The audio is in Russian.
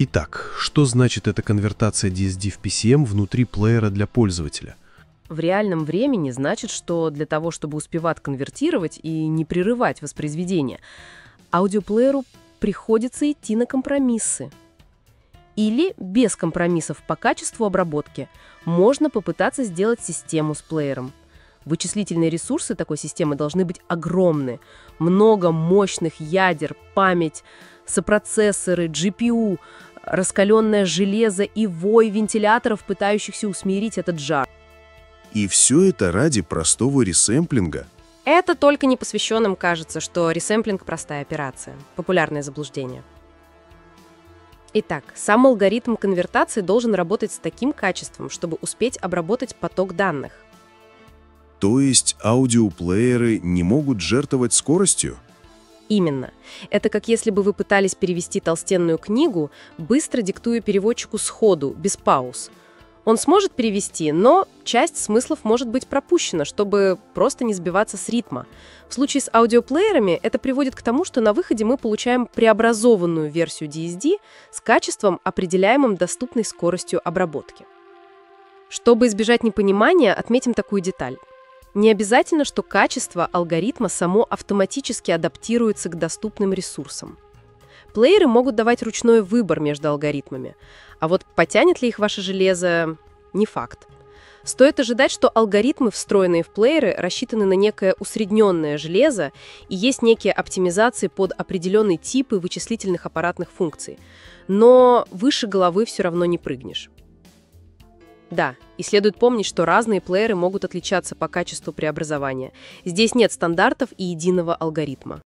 Итак, что значит эта конвертация DSD в PCM внутри плеера для пользователя? В реальном времени значит, что для того, чтобы успевать конвертировать и не прерывать воспроизведение, аудиоплееру приходится идти на компромиссы. Или без компромиссов по качеству обработки можно попытаться сделать систему с плеером. Вычислительные ресурсы такой системы должны быть огромны. Много мощных ядер, память, сопроцессоры, GPU, раскаленное железо и вой вентиляторов, пытающихся усмирить этот жар. И все это ради простого ресэмплинга. Это только непосвященным кажется, что ресэмплинг – простая операция. Популярное заблуждение. Итак, сам алгоритм конвертации должен работать с таким качеством, чтобы успеть обработать поток данных. То есть аудиоплееры не могут жертвовать скоростью? Именно. Это как если бы вы пытались перевести толстенную книгу, быстро диктуя переводчику сходу, без пауз. Он сможет перевести, но часть смыслов может быть пропущена, чтобы просто не сбиваться с ритма. В случае с аудиоплеерами это приводит к тому, что на выходе мы получаем преобразованную версию DSD с качеством, определяемым доступной скоростью обработки. Чтобы избежать непонимания, отметим такую деталь. Не обязательно, что качество алгоритма само автоматически адаптируется к доступным ресурсам. Плееры могут давать ручной выбор между алгоритмами, а вот потянет ли их ваше железо – не факт. Стоит ожидать, что алгоритмы, встроенные в плееры, рассчитаны на некое усредненное железо и есть некие оптимизации под определенные типы вычислительных аппаратных функций. Но выше головы все равно не прыгнешь. Да, и следует помнить, что разные плееры могут отличаться по качеству преобразования. Здесь нет стандартов и единого алгоритма.